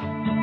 Bye.